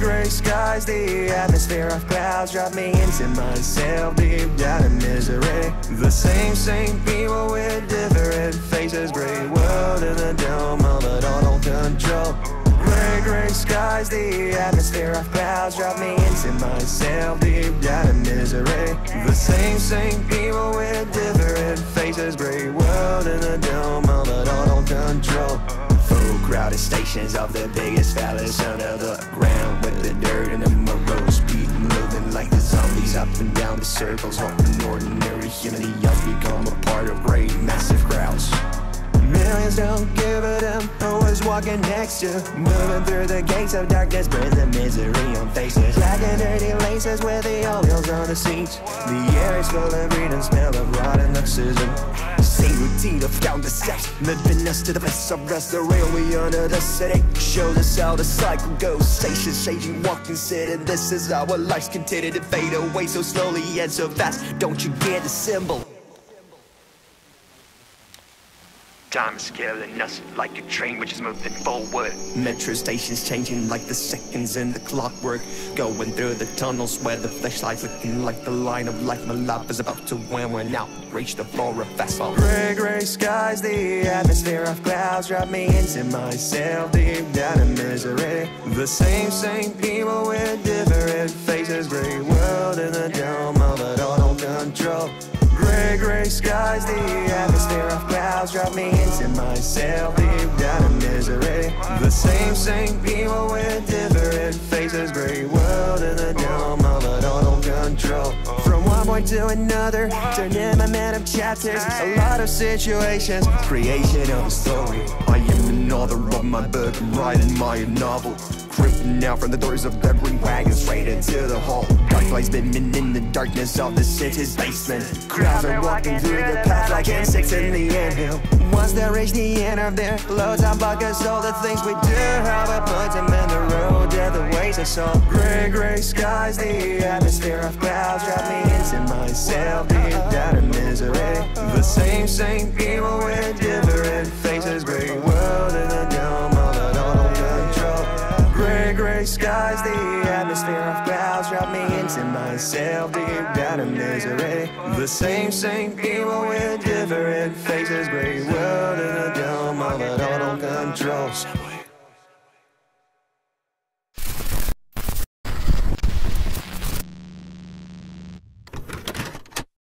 gray skies, the atmosphere of clouds Drop me into myself deep down in misery. The same, same people with different faces Gray world in the dome of a total control. Gray, gray skies, the atmosphere of clouds Drop me into myself deep down in misery. The same, same people with different faces Gray world in the dome of a total control Full crowded stations of the biggest fellas under the ground With the dirt and the morose beat moving like the zombies Up and down the circles, hoping ordinary humanity else become a part of great massive crowds. Millions don't give a damn who was walking next to. Moving through the gates of darkness the misery on faces. Black and dirty laces with the oils on the seats. The air is full of greed and smell of rotten Same routine of countless steps. Living us to the place of rest The railway under the city. Shows us how the cycle goes. Stations changing, walking, sitting This is our life's continued to fade away So slowly and so fast. Don't you get the symbol Time is killing us like a train which is moving forward. Metro stations changing like the seconds in the clockwork. Going through the tunnels where the flashlights looking like the line of life. My life is about to win when now reach the floor of fast fall. Gray, gray skies, the atmosphere of clouds drop me into myself deep down in misery. The same, same people with different faces. Gray world in the dome of it all control. Gray, gray skies, the atmosphere of clouds Drop me into myself deep down in misery. The same, same people with different one to another, turning my man of chapters. A lot of situations, creation of a story. I am another of my book, writing my novel. Creeping out from the doors of the every wagon straight into the hall. Dark place beaming in the darkness of the city's basement. Crowds are walking through the path like insects in the anthill Once they reach the end of their loads and buckets All the things we do, how we put them in the road The so gray, gray skies The atmosphere of clouds drop me into myself Deep down in misery. The same, same people with different faces. Gray world in the dome of a total control. Gray, gray skies, the atmosphere of clouds Drop me into myself deep down in misery. The same, same people with different faces. Gray world in a dome of a total control